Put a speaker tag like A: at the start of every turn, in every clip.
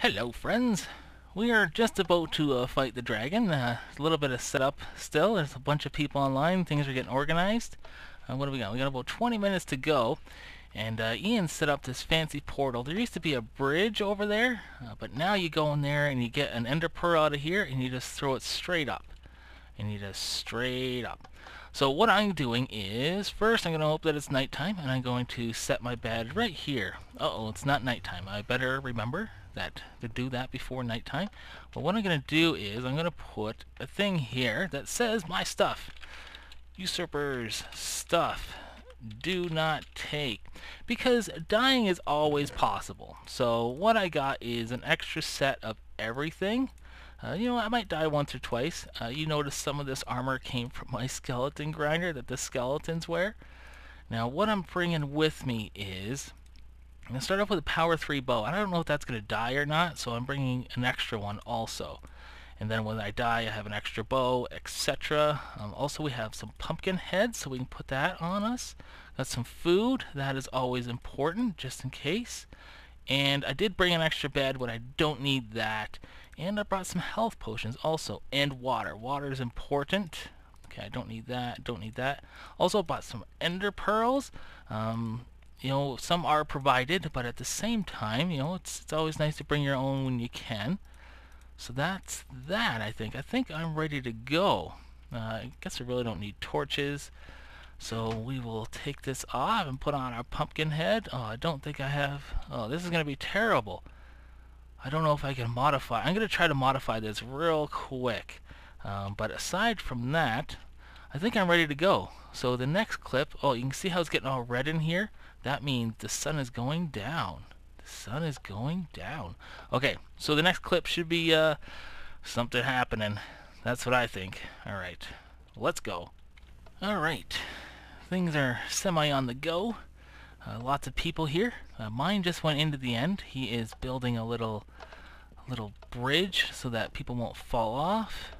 A: Hello friends! We are just about to uh, fight the dragon. Uh, a little bit of setup still. There's a bunch of people online. Things are getting organized. Uh, what do we got? We got about 20 minutes to go. And uh, Ian set up this fancy portal. There used to be a bridge over there. Uh, but now you go in there and you get an ender pearl out of here and you just throw it straight up. And you just straight up. So what I'm doing is, first I'm going to hope that it's nighttime, and I'm going to set my bed right here. Uh-oh, it's not nighttime. I better remember that to do that before nighttime. But what I'm going to do is I'm going to put a thing here that says my stuff. Usurpers stuff do not take because dying is always possible. So what I got is an extra set of everything uh, you know, I might die once or twice. Uh, you notice some of this armor came from my skeleton grinder that the skeletons wear. Now, what I'm bringing with me is... I'm going to start off with a power 3 bow. I don't know if that's going to die or not, so I'm bringing an extra one also. And then when I die, I have an extra bow, etc. Um, also, we have some pumpkin heads, so we can put that on us. Got some food. That is always important, just in case. And I did bring an extra bed, but I don't need that. And I brought some health potions also, and water. Water is important. Okay, I don't need that, don't need that. Also bought some ender pearls. Um, you know, some are provided, but at the same time, you know, it's, it's always nice to bring your own when you can. So that's that, I think. I think I'm ready to go. Uh, I guess I really don't need torches. So we will take this off and put on our pumpkin head. Oh, I don't think I have... Oh, this is going to be terrible. I don't know if I can modify. I'm going to try to modify this real quick. Um, but aside from that, I think I'm ready to go. So the next clip, oh, you can see how it's getting all red in here? That means the sun is going down. The sun is going down. Okay, so the next clip should be uh, something happening. That's what I think. All right, let's go. All right, things are semi on the go. Uh, lots of people here. Uh, Myne just went into the end. He is building a little little bridge so that people won't fall off.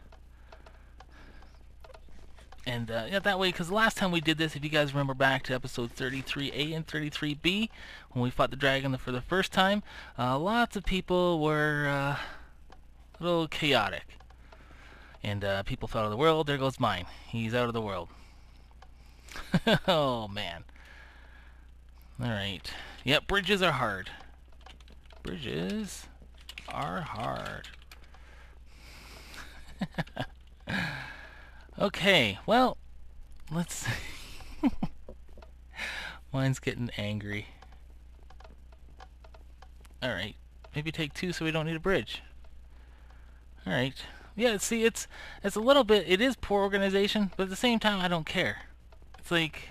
A: And uh, yeah, that way, because last time we did this, if you guys remember back to episode 33A and 33B, when we fought the dragon for the first time, uh, lots of people were uh, a little chaotic. And uh, people fell out of the world. There goes Myne. He's out of the world. oh, man. Alright. Yep, bridges are hard. Bridges are hard. okay, well, let's... Myne's getting angry. Alright, maybe take two so we don't need a bridge. Alright. Yeah, see, it's it's a little bit, it is poor organization, but at the same time, I don't care. It's like,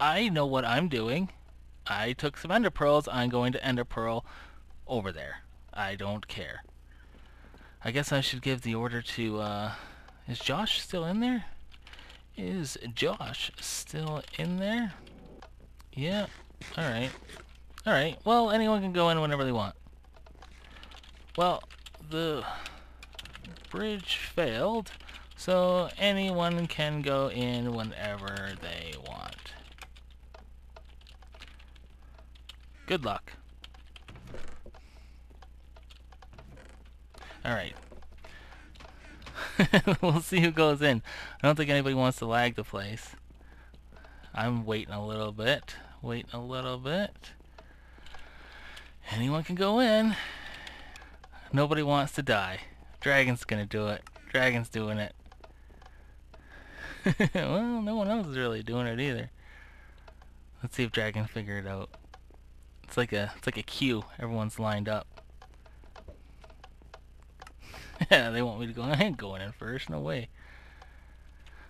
A: I know what I'm doing. I took some ender pearls, I'm going to ender pearl over there. I don't care. I guess I should give the order to, uh, is Josh still in there? Is Josh still in there? Yeah, alright. Alright, well, anyone can go in whenever they want. Well, the bridge failed, so anyone can go in whenever they want. Good luck. Alright. we'll see who goes in. I don't think anybody wants to lag the place. I'm waiting a little bit. Waiting a little bit. Anyone can go in. Nobody wants to die. Dragon's gonna do it. Dragon's doing it. well, no one else is really doing it either. Let's see if Dragon figure it out. It's like a it's like a queue. Everyone's lined up. they want me to go. I ain't going in first. No way.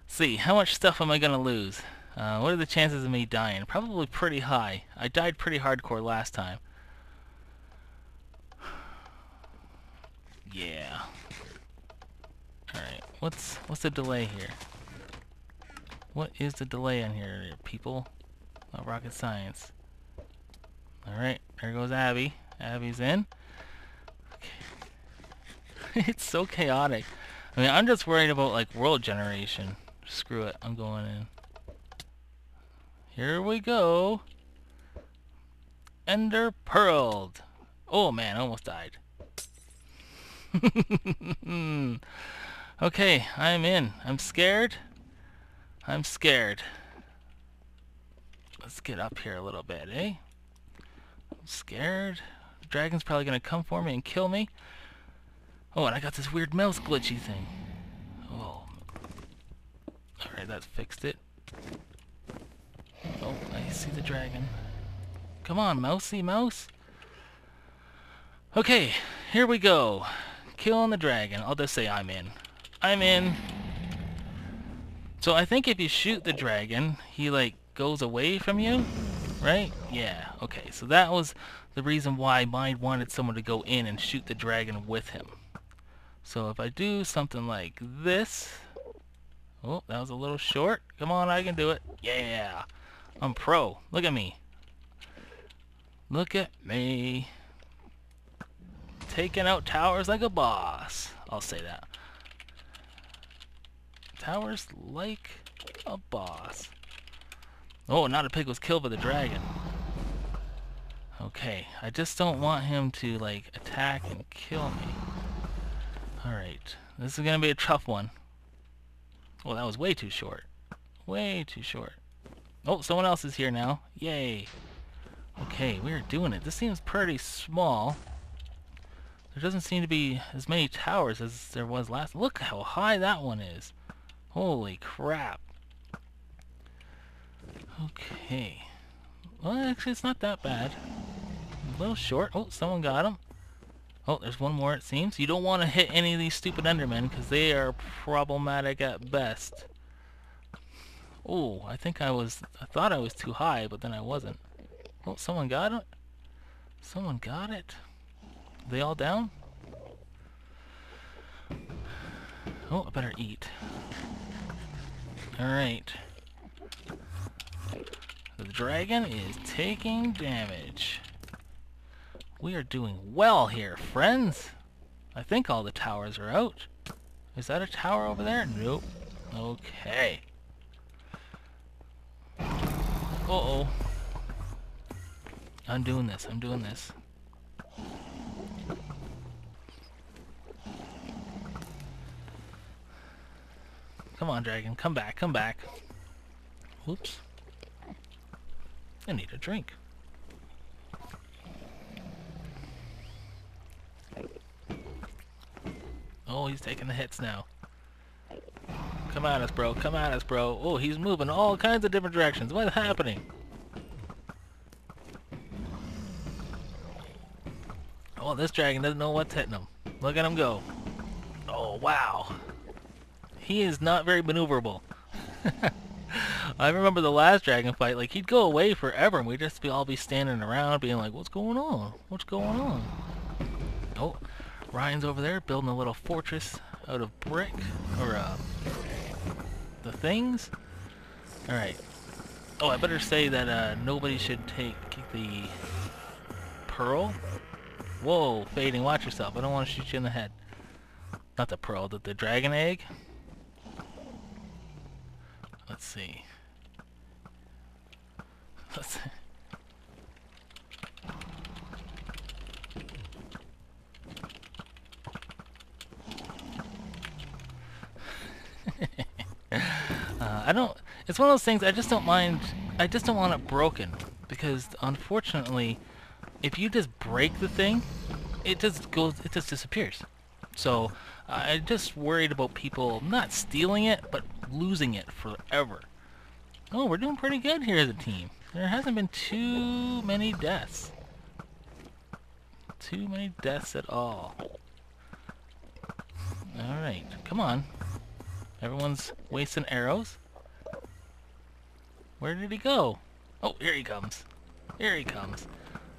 A: See, how much stuff am I gonna lose? Uh, what are the chances of me dying? Probably pretty high. I died pretty hardcore last time. Yeah. Alright, what's what's the delay here? What is the delay on here, people? Not rocket science. Alright, there goes Abby. Abby's in. it's so chaotic. I mean, I'm just worried about, like, world generation. Screw it, I'm going in. Here we go. Ender Pearled. Oh man, almost died. okay, I'm in. I'm scared. I'm scared. Let's get up here a little bit, eh? I'm scared. The dragon's probably gonna come for me and kill me. Oh, and I got this weird mouse glitchy thing. Oh. Alright, that's fixed it. Oh, I see the dragon. Come on, mousy mouse. Okay, here we go. Killing the dragon. I'll just say I'm in. I'm in. So I think if you shoot the dragon, he like goes away from you, right? Yeah, okay. So that was the reason why Myne wanted someone to go in and shoot the dragon with him. So if I do something like this... Oh, that was a little short. Come on, I can do it. Yeah! I'm pro. Look at me. Look at me. Taking out towers like a boss. I'll say that. Towers like a boss. Oh, not a pig was killed by the dragon. Okay, I just don't want him to, like, attack and kill me. Alright, this is gonna be a tough one. Well, that was way too short. Way too short. Oh, someone else is here now. Yay. Okay, we're doing it. This seems pretty small. There doesn't seem to be as many towers as there was last. Look how high that one is. Holy crap. Okay. Well, actually, it's not that bad. A little short. Oh, someone got him. Oh, there's one more, it seems. You don't want to hit any of these stupid Endermen, because they are problematic at best. Oh, I think I was... I thought I was too high, but then I wasn't. Oh, someone got it? Someone got it? Are they all down? Oh, I better eat. Alright. The dragon is taking damage. We are doing well here, friends. I think all the towers are out. Is that a tower over there? Nope. Okay. Uh-oh. I'm doing this. I'm doing this. Come on, dragon. Come back. Come back. Whoops. I need a drink. Oh, he's taking the hits now. Come at us, bro. Come at us, bro. Oh, he's moving all kinds of different directions. What's happening? Oh, this dragon doesn't know what's hitting him. Look at him go. Oh, wow. He is not very maneuverable. I remember the last dragon fight, like, he'd go away forever, and we'd just be all be standing around being like, what's going on? What's going on? Oh, Ryan's over there building a little fortress out of brick, or, uh, the things. Alright. Oh, I better say that, uh, nobody should take the pearl. Whoa, fading, watch yourself. I don't want to shoot you in the head. Not the pearl, the, the dragon egg. Let's see. Let's see. uh, I don't, it's one of those things, I just don't mind, I just don't want it broken. Because, unfortunately, if you just break the thing, it just goes, it just disappears. So, I'm just worried about people not stealing it, but losing it forever. Oh, we're doing pretty good here as a team. There hasn't been too many deaths. Too many deaths at all. Alright, come on. Everyone's wasting arrows. Where did he go? Oh, here he comes. Here he comes.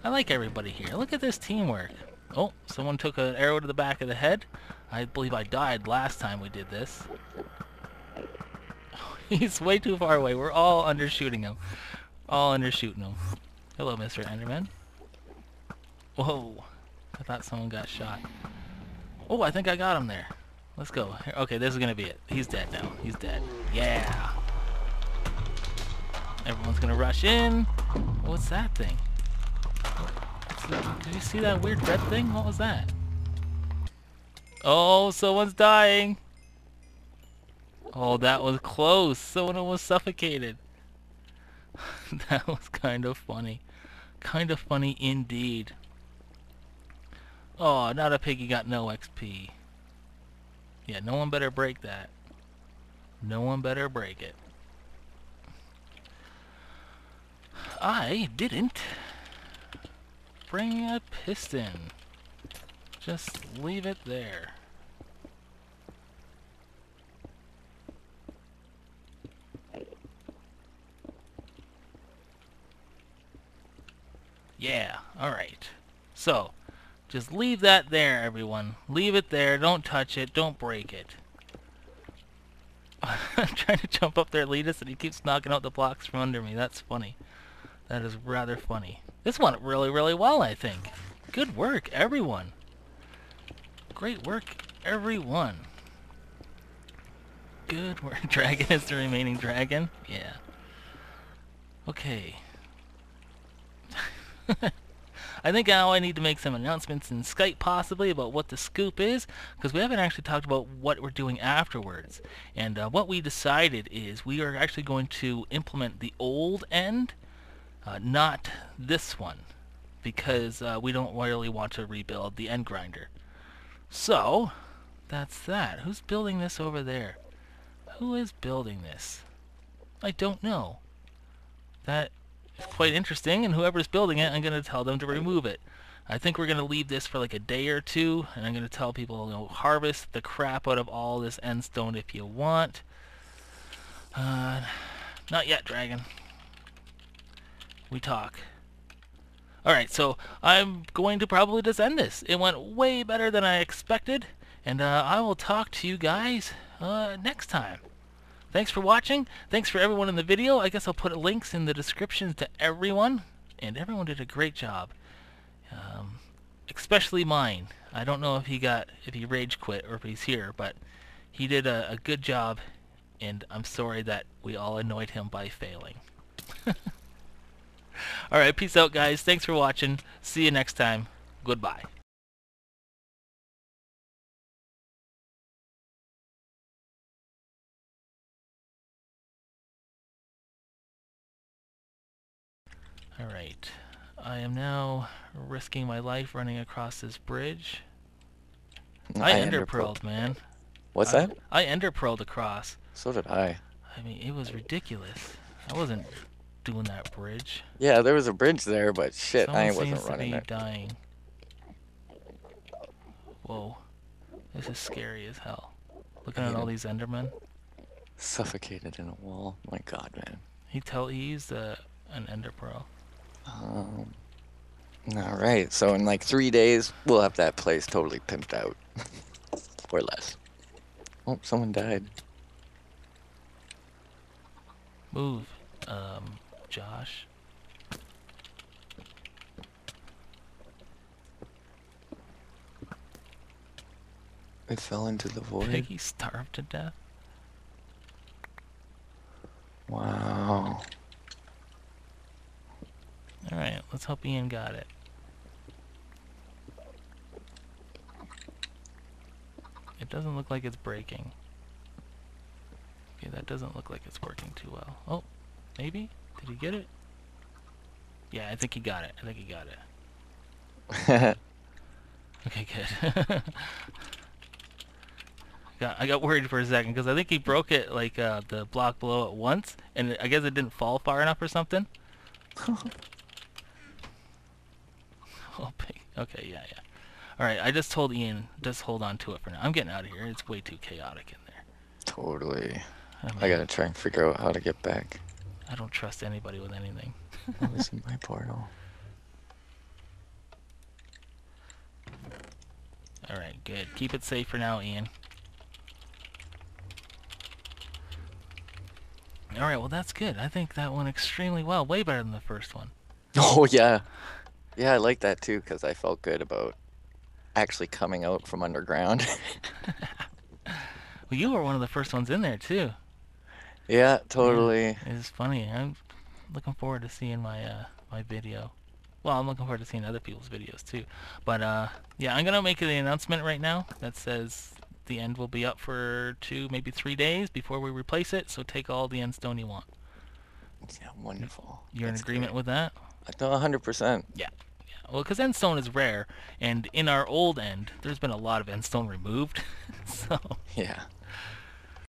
A: I like everybody here. Look at this teamwork. Oh, someone took an arrow to the back of the head. I believe I died last time we did this. He's way too far away. We're all undershooting him. All undershooting him. Hello, Mr. Enderman. Whoa. I thought someone got shot. Oh, I think I got him there. Let's go. Okay, this is gonna be it. He's dead now. He's dead. Yeah. Everyone's gonna rush in. What's that thing? Did you see that weird red thing? What was that? Oh, someone's dying. Oh, that was close. Someone was suffocated. that was kind of funny. Kind of funny indeed. Oh, not a piggy got no XP. Yeah, no one better break that. No one better break it. I didn't bring a piston. Just leave it there. Yeah, alright. So, just leave that there, everyone. Leave it there. Don't touch it. Don't break it. I'm trying to jump up there, lead and he keeps knocking out the blocks from under me. That's funny. That is rather funny. This went really, really well, I think. Good work, everyone. Great work, everyone. Good work. Dragon is the remaining dragon? Yeah. Okay. I think now I need to make some announcements in Skype possibly about what the scoop is because we haven't actually talked about what we're doing afterwards. And uh, what we decided is we are actually going to implement the old end, uh, not this one, because uh, we don't really want to rebuild the end grinder. So, that's that. Who's building this over there? Who is building this? I don't know. That is quite interesting, and whoever's building it, I'm going to tell them to remove it. I think we're going to leave this for like a day or two, and I'm going to tell people, you know, harvest the crap out of all this end stone if you want. Uh, not yet, dragon. We talk. Alright, so I'm going to probably just end this. It went way better than I expected, and uh, I will talk to you guys uh, next time. Thanks for watching. Thanks for everyone in the video. I guess I'll put links in the descriptions to everyone. And everyone did a great job. Um, especially Myne. I don't know if he got, if he rage quit or if he's here, but he did a, a good job. And I'm sorry that we all annoyed him by failing. Alright, peace out guys. Thanks for watching. See you next time. Goodbye. Alright. I am now risking my life running across this bridge. I, I ender pearled, man.
B: What's
A: I,
B: that?
A: I ender pearled across.
B: So did I.
A: I mean, it was ridiculous. I wasn't doing that bridge.
B: Yeah, there was a bridge there, but shit,
A: Someone
B: I wasn't
A: seems
B: running
A: to be
B: it.
A: dying. Whoa. This is scary as hell. Looking at all these Endermen.
B: Suffocated in a wall. My god, man.
A: He tell he used a, an Ender Pearl.
B: Um, Alright, so in like three days, we'll have that place totally pimped out. or less. Oh, someone died.
A: Move, um, Josh.
B: It fell into the void.
A: Piggy starved to death.
B: Wow.
A: Alright, let's hope Ian got it. It doesn't look like it's breaking. Okay, that doesn't look like it's working too well. Oh, maybe? Did he get it? Yeah, I think he got it. I think he got it. Okay, good. got, I got worried for a second because I think he broke it like uh, the block below at once, and I guess it didn't fall far enough or something. Oh. Okay, yeah, yeah. All right, I just told Ian, just hold on to it for now. I'm getting out of here. It's way too chaotic in there.
B: totally.
A: I,
B: I gotta try and figure out how to get back.
A: I don't trust anybody with anything.
B: What was in my portal?
A: All right, good. Keep it safe for now, Ian. All right, well that's good. I think that went extremely well. Way better than the first one.
B: Oh yeah, yeah, I like that too because I felt good about actually coming out from underground.
A: Well, you were one of the first ones in there too.
B: Yeah, totally.
A: It's funny. I'm looking forward to seeing my uh, my video. well, I'm looking forward to seeing other people's videos too. But uh, yeah, I'm gonna make the announcement right now that says the end will be up for two, maybe three days before we replace it. So take all the end stone you want.
B: Yeah, wonderful.
A: You're
B: That's
A: in agreement
B: great.
A: with that?
B: I know 100%.
A: Yeah. Well, because endstone is rare, and in our old end, there's been a lot of endstone removed. so
B: Yeah.